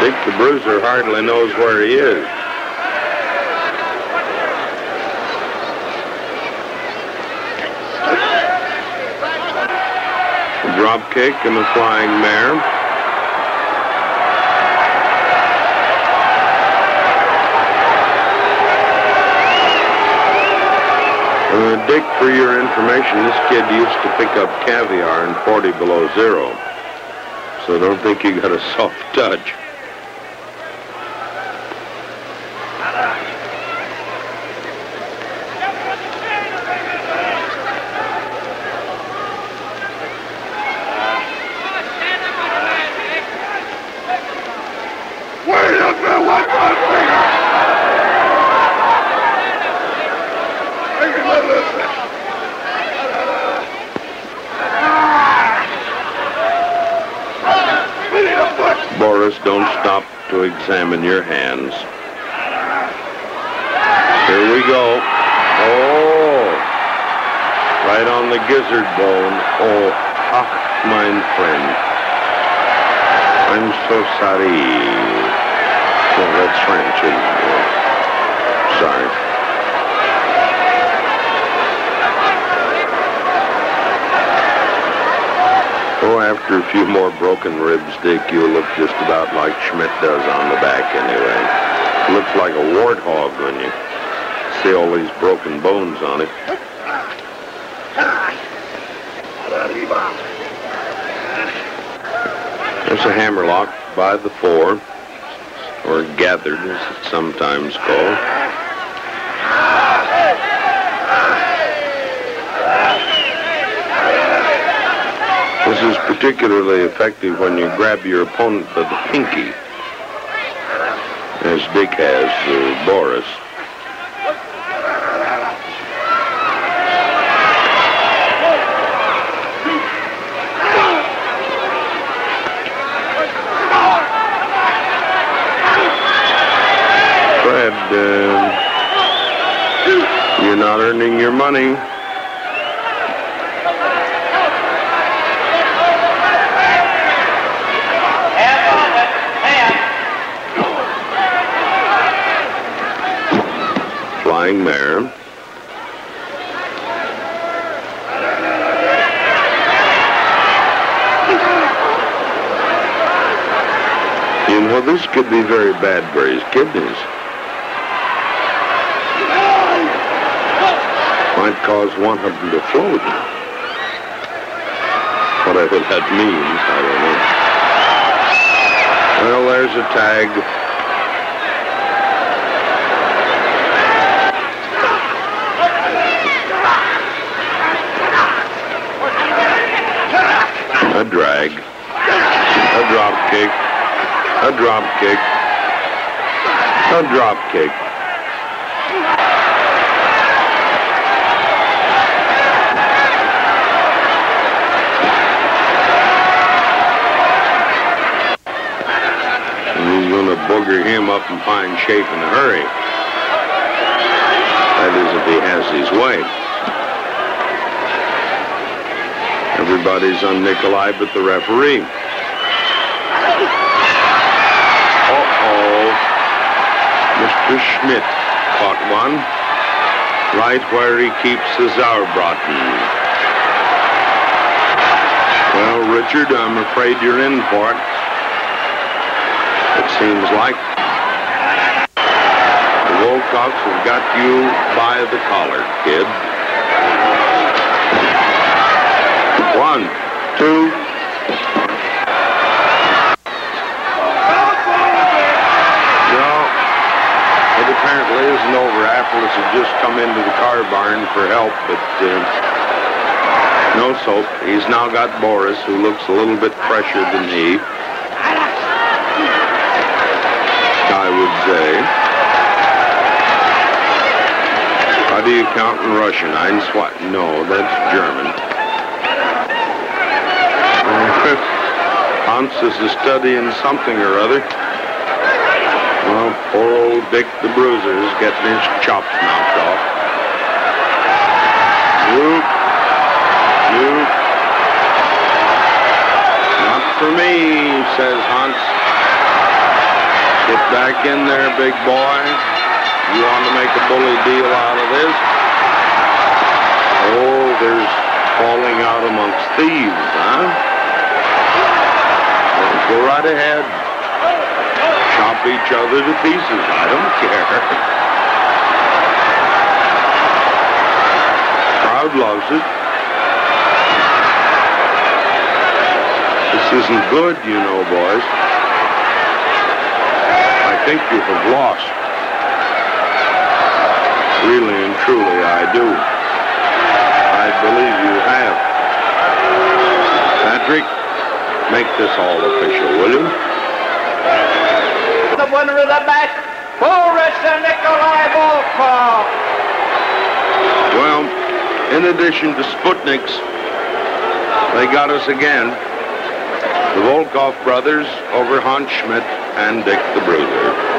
Dick the Bruiser hardly knows where he is. Drop kick and the flying mare. Uh, Dick, for your information, this kid used to pick up caviar in 40 below zero. So don't think you got a soft touch. Wait up there, one more finger! Take it, let it We need a Boris, don't stop to examine your hands. Here we go. Oh, right on the gizzard bone. Oh, ach, mein friend. I'm so sorry. Oh, that's French, isn't it? Sorry. Oh, after a few more broken ribs, Dick, you'll look just about like Schmidt does on the back anyway. Looks like a warthog when you see all these broken bones on it. There's a hammerlock by the four, or gathered as it's sometimes called. This is particularly effective when you grab your opponent by the pinky, as Dick has uh, Boris. Fred, uh, you're not earning your money. Flying mare. You this could be very bad for his kidneys. Might cause one of them to float. Whatever that means, I don't know. Well, there's a tag. A drag. A drop kick. A drop kick. A drop kick. And he's going to booger him up and find shape in a hurry. That is if he has his way. Everybody's on Nikolai but the referee. Mr. Schmidt caught one. Right where he keeps the Sauerbraten. Well, Richard, I'm afraid you're in for it. It seems like. The Volkoffs have got you by the collar, kid. One, two. Over. Had just come into the car barn for help, but uh, no soap. He's now got Boris, who looks a little bit fresher than he. I would say. How do you count in Russian? Ein, zwei. No, that's German. Hans is studying something or other. Well, poor old Dick the Bruiser is getting his chops knocked off. Nope. Nope. Not for me, says Hans. Get back in there, big boy. You want to make a bully deal out of this? Oh, there's falling out amongst thieves, huh? Well, go right ahead. Chop each other to pieces. I don't care. Crowd loves it. This isn't good, you know, boys. I think you have lost. Really and truly, I do. I believe you have. Patrick, make this all official, will you? The Boris and Nikolai Volkoff. Well, in addition to Sputniks, they got us again. The Volkoff brothers over Hans Schmidt and Dick the Bruiser.